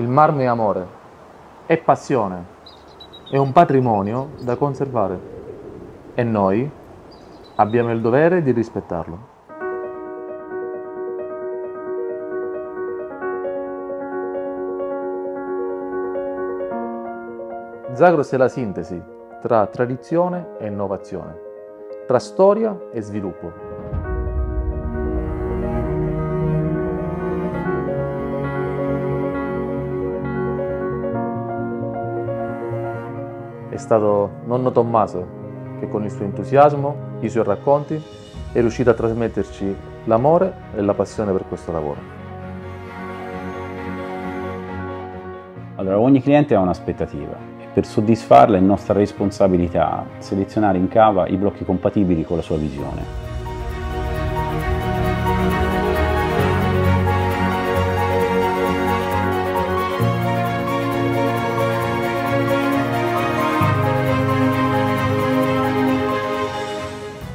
Il marmo è amore, è passione, è un patrimonio da conservare e noi abbiamo il dovere di rispettarlo. Zagros è la sintesi tra tradizione e innovazione, tra storia e sviluppo. È stato nonno Tommaso che con il suo entusiasmo, i suoi racconti, è riuscito a trasmetterci l'amore e la passione per questo lavoro. Allora, ogni cliente ha un'aspettativa e per soddisfarla è nostra responsabilità selezionare in cava i blocchi compatibili con la sua visione.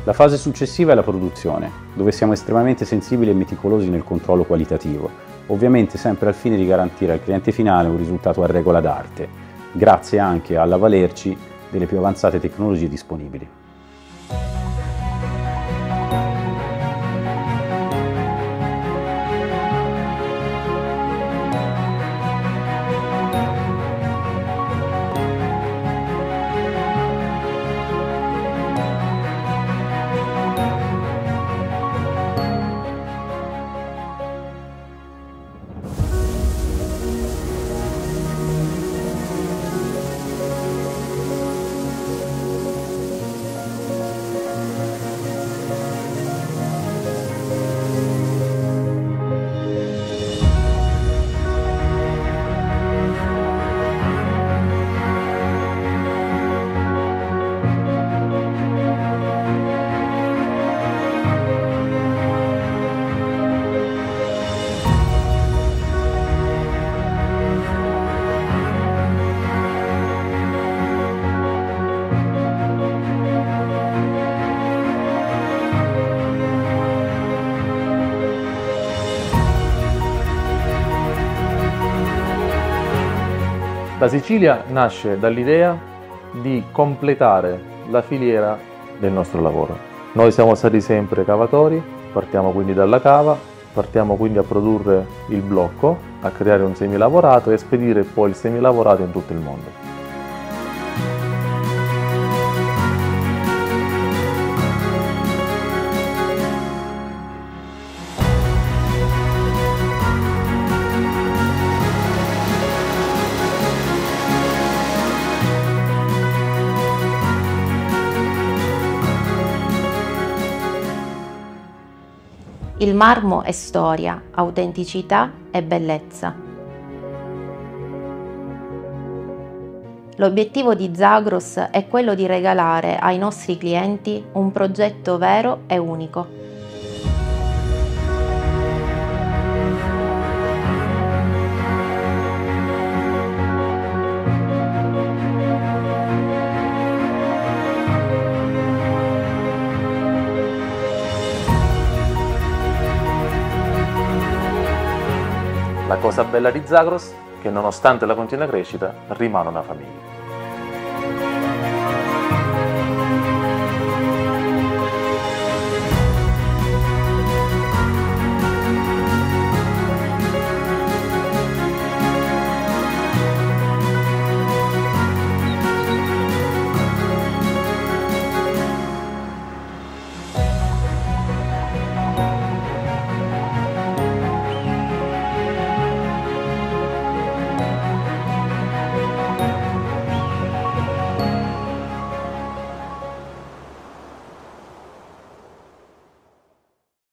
La fase successiva è la produzione, dove siamo estremamente sensibili e meticolosi nel controllo qualitativo, ovviamente sempre al fine di garantire al cliente finale un risultato a regola d'arte, grazie anche all'avvalerci delle più avanzate tecnologie disponibili. La Sicilia nasce dall'idea di completare la filiera del nostro lavoro. Noi siamo stati sempre cavatori, partiamo quindi dalla cava, partiamo quindi a produrre il blocco, a creare un semilavorato e spedire poi il semilavorato in tutto il mondo. Il marmo è storia, autenticità e bellezza. L'obiettivo di Zagros è quello di regalare ai nostri clienti un progetto vero e unico. La cosa bella di Zagros è che nonostante la continua crescita rimane una famiglia.